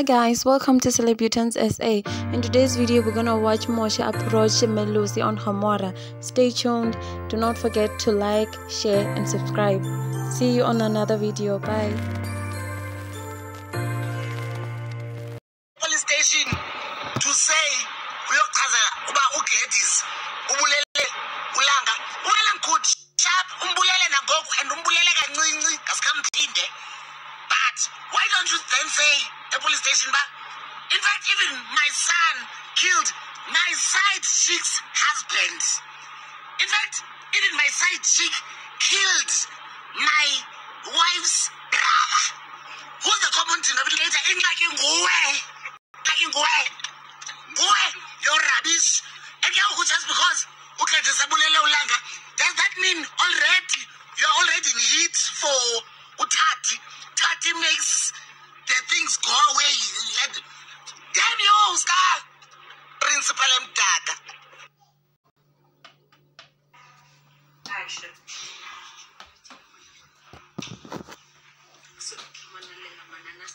Hi guys, welcome to Celebutants SA. In today's video, we're gonna watch Moshe approach Melusi on Gomora. Stay tuned. Do not forget to like, share, and subscribe. See you on another video. Bye. police station to say epolice station ba in fact even my son killed my side chick's husband. In fact even my side chick killed my wife's brother. Who's the common denominator? In ingxaki nguwe. Ingxaki nguwe. Nguwe you're rubbish. And now just because ulanga does that mean already you're already in heat for utati? Tati makes the things go away and damn you scar principal emdaka Action. So, manalela mananas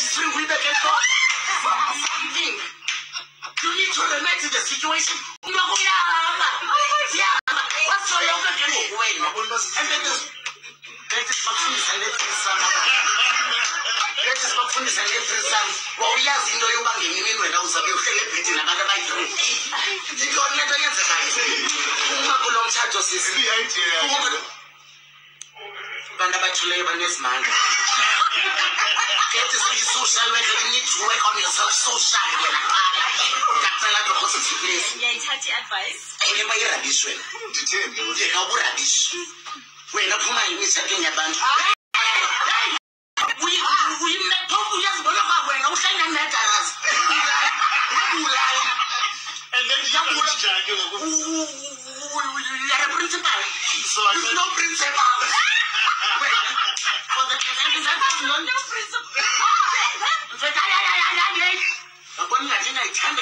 interfere with the people for something. You need to remedy the situation. What's your yoga game? And that is that is what food is and that is some. That is what food is and that is some. Wawuyazi into yoba ngemini wena uzawube uhlele ebhedi nabantu abayi-three yintoni le nto yenzekayo uma kulo mtshato sisibantu abathuleyo banezimandla That is where social worker, you need to work on yourself socially. Ngiyacela lokho sithi please. Ngiyayithatha i-advice. Ngiyeba irubbish wena. Ndithembi ukuthi yeka urubbish. Wena uphuma emitshatweni yabantu. Uyimnethofu uyazibona kwa wena uhlanya nedarazi. Ngiyabulala. And then ngiyabulala. not